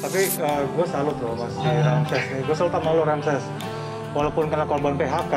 Tapi gue salut loh Mas di Ramses nih. Gue selalu sama lo Ramses. Walaupun kena korban PHK,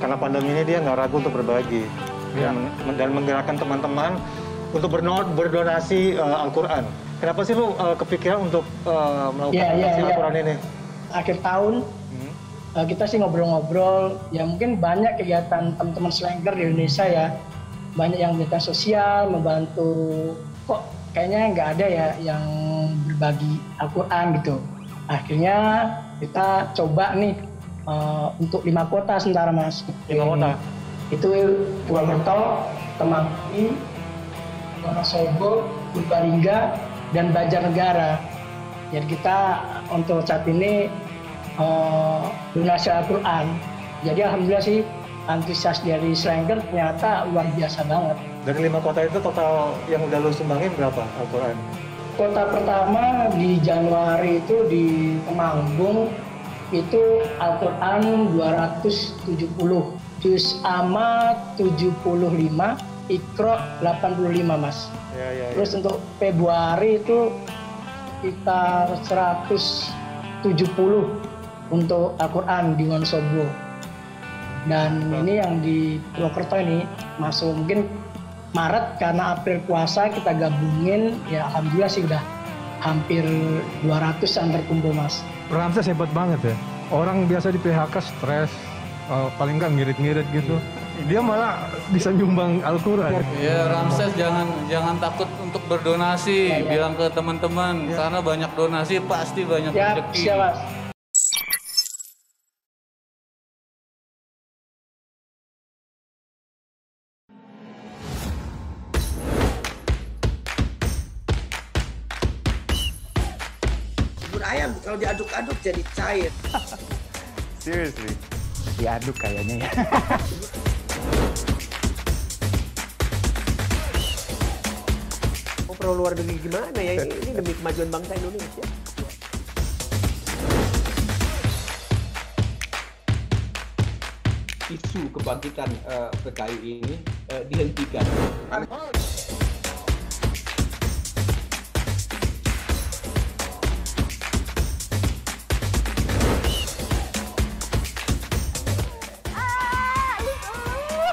karena pandemi ini dia nggak ragu untuk berbagi Iya. dan, dan menggerakkan teman-teman untuk berdonasi uh, Al-Quran. Kenapa sih lu uh, kepikiran untuk uh, melakukan iya, donasi iya. Al-Quran ini? Akhir tahun Hmm. eh, kita sih ngobrol-ngobrol. Ya mungkin banyak kegiatan teman-teman slanker di Indonesia ya. Banyak yang kegiatan sosial, membantu. Kok kayaknya nggak ada ya yang berbagi Al-Quran gitu. Akhirnya kita coba nih eh, untuk lima kota sementara mas. Lima kota? Itu Purwokerto, Temanggi, Wonosobo, Purbalingga, dan Banjarnegara. Jadi kita untuk saat ini donasi Al-Quran. Jadi alhamdulillah sih antusias dari Slanker ternyata luar biasa banget. Dari lima kota itu total yang udah lu sumbangin berapa Al-Quran? Kota pertama di Januari itu di Temanggung itu Al-Quran 270, Juz Amma 75, Ikro 85 mas. Ya, ya, ya. Terus untuk Februari itu kita 170 untuk Al-Quran di Wonosobo. Dan ini yang di Purwokerto ini masuk mungkin Maret karena April puasa kita gabungin ya alhamdulillah sih udah hampir 200-an terkumpul mas. Ramses hebat banget ya. Orang biasa di PHK stres, eh, paling nggak ngirit-ngirit gitu. Dia malah bisa nyumbang Al-Quran. Ya Ramses jangan jangan takut untuk berdonasi, Ya, ya. bilang ke teman-teman karena banyak donasi pasti banyak Ya rezeki. siap mas. Bubur ayam kalau diaduk-aduk jadi cair. Seriously. Diaduk kayaknya ya. Mau pro luar negeri gimana ya? Ini, ini demi kemajuan bangsa Indonesia. isu kebangkitan eh, PKI ini eh, dihentikan.